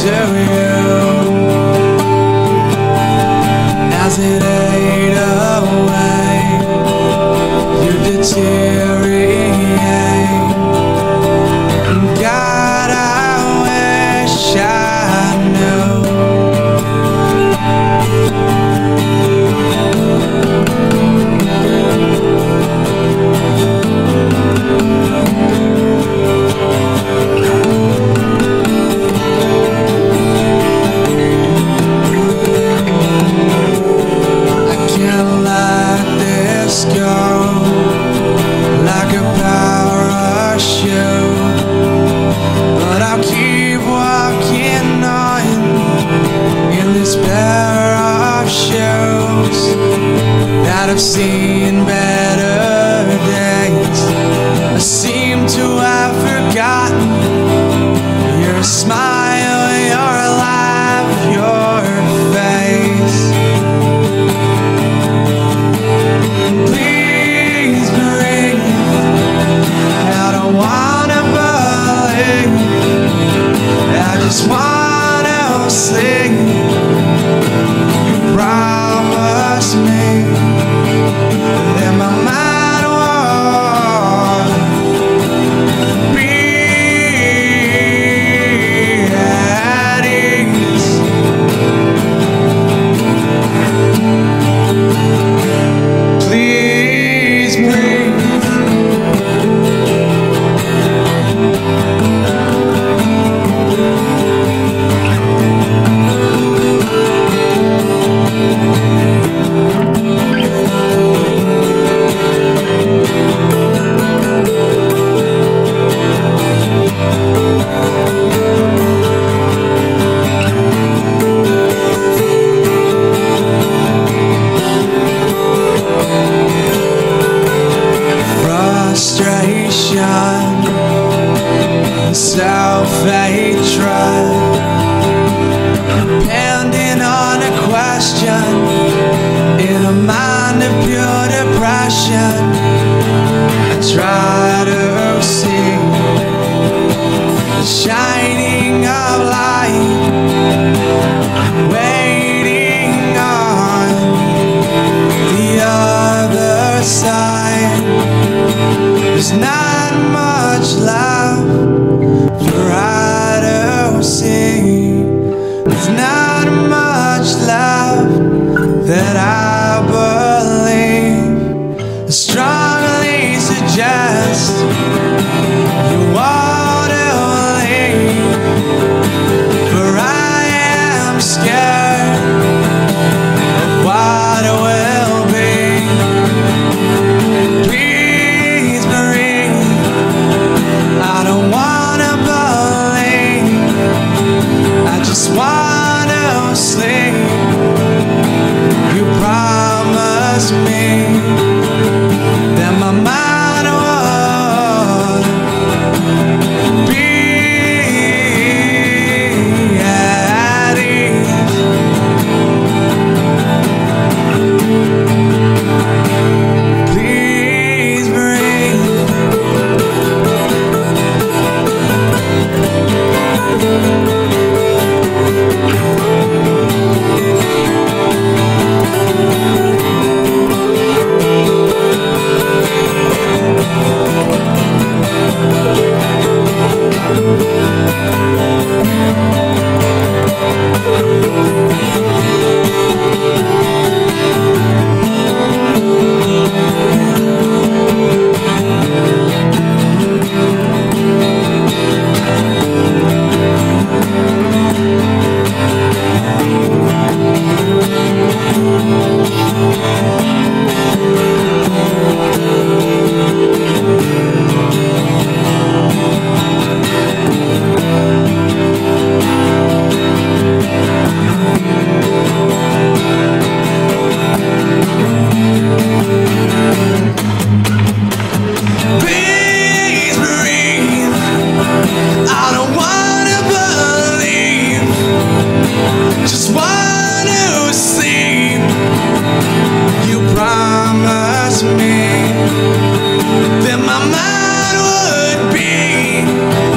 Ontario I've seen better days. I seem to have forgotten your smile, your laugh, your face. Please breathe. I don't wanna believe. I just wanna sleep. There's not much I just wanna sleep. You promised me. than my mind would be.